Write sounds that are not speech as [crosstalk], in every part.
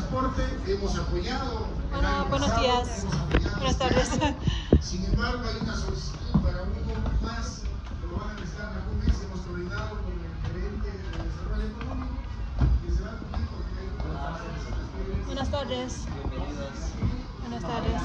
transporte, hemos apoyado. el Hola, año buenos pasado, días. hemos apoyado Buenas este tardes. año. Sin embargo, hay una solicitud para uno más que lo van a necesitar en algún mes. Hemos coordinado con el gerente de desarrollo económico que se va a cumplir con el Buenas tardes. Buenas tardes.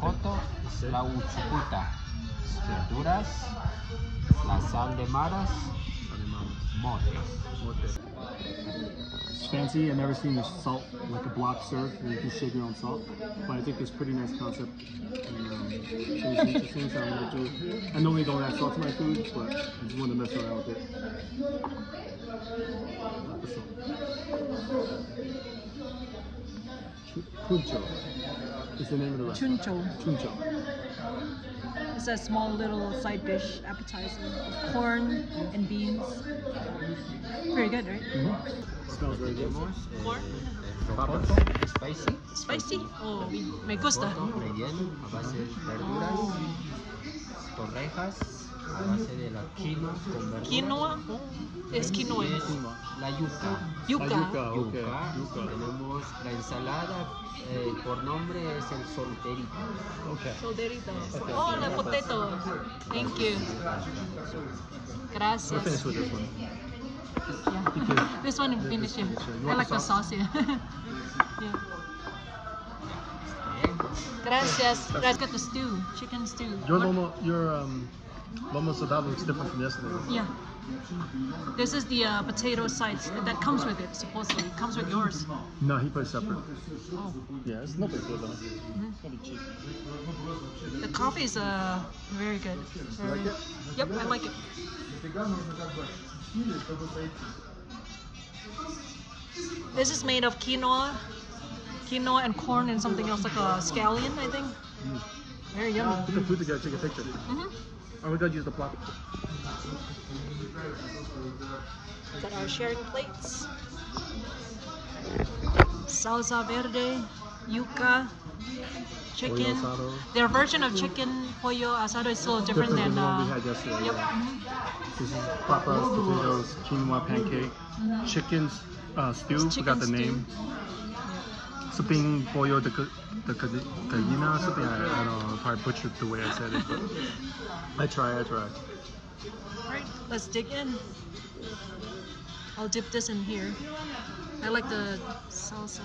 Coto, la uchucuta, verduras, la sal de maras, It's fancy. I've never seen a salt like a block serve where you can shave your own salt. But I think it's a pretty nice concept. And, um, interesting, so I'm gonna do. I normally don't add salt to my food, but I just want to mess around with it. Not the salt. Chu- Chuncho is the name of the restaurant. Chuncho. Chuncho. It's a small little side dish appetizer of corn and beans. Very good, right? Mm-hmm. Smells very good. Tenemos Corn. spicy, Spicy? Oh, me, me gusta. rocoto relleno a base de verduras, torrejas a base de la quinoa con verduras. Quinoa. Es quinoa. Es la yuca. Yuca. Yuca. Yuca. Yuca. Tenemos la ensalada, eh, por nombre es el solterito. Okay. Solderitos. Oh, la potato. Thank you. Gracias. with this one. Yeah. this one finish him. You I like the sauce? sauce, yeah. [laughs] yeah. Gracias. Let's get the stew, chicken stew. Your lomo, your um, lomo saltado looks different from yesterday. Yeah. This is the uh, potato sides that comes with it, supposedly. It comes with yours. No, he put it separate. Oh. Yeah, it's no big deal though. Be cheap. The coffee is uh, very good. Very, like? Yep, I like it. This is made of quinoa, quinoa and corn and something else like a scallion, I think. Very yummy. Put the food together, take a picture. hmm We gonna use the plot. Got our sharing plates. Salsa verde, yuca, chicken. Their version of chicken pollo asado is a little different, Different than the one uh, we had yesterday. Yep. This is papas, potatoes, quinoa pancake, chicken uh, stew. Chicken forgot the stew. name. Something pollo de ca- de ca- gallina. Something I, I don't know. I probably butchered the way I said it, but I try. I try. Alright, let's dig in. I'll dip this in here. I like the salsa.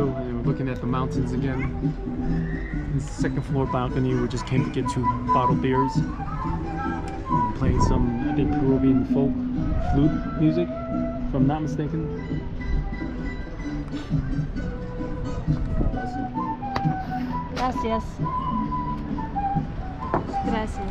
view and we're looking at the mountains again. This second floor balcony, we just came to get two bottled beers. Playing some, I think, Peruvian folk flute music, if I'm not mistaken. Gracias. Gracias.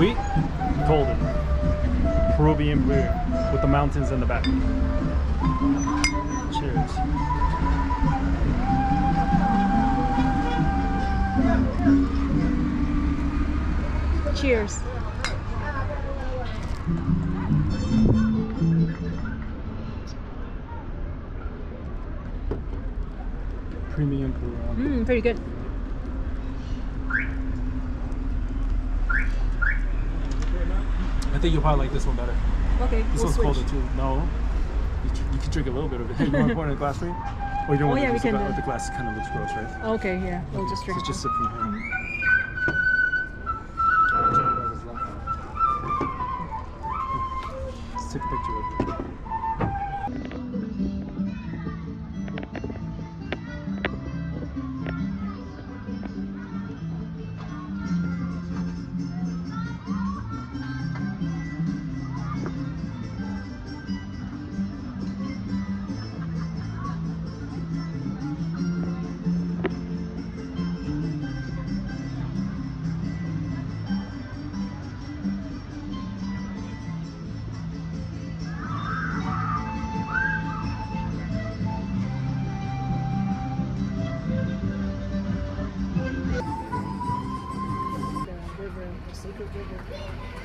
Wheat, golden. Peruvian beer with the mountains in the back. Cheers. Cheers. Premium Peruvian. Mmm, pretty good. I think you'll probably like this one better. Okay, This we'll one's switch. colder too. No, you can, you can drink a little bit of it. Hey, you want to pour it in a glass you? [laughs] Or you don't Oh, want yeah, to we use the, gla- the glass kind of looks gross, right? Okay, yeah, we'll just drink So it. just sip from here. Let's take a picture of it. Thank you.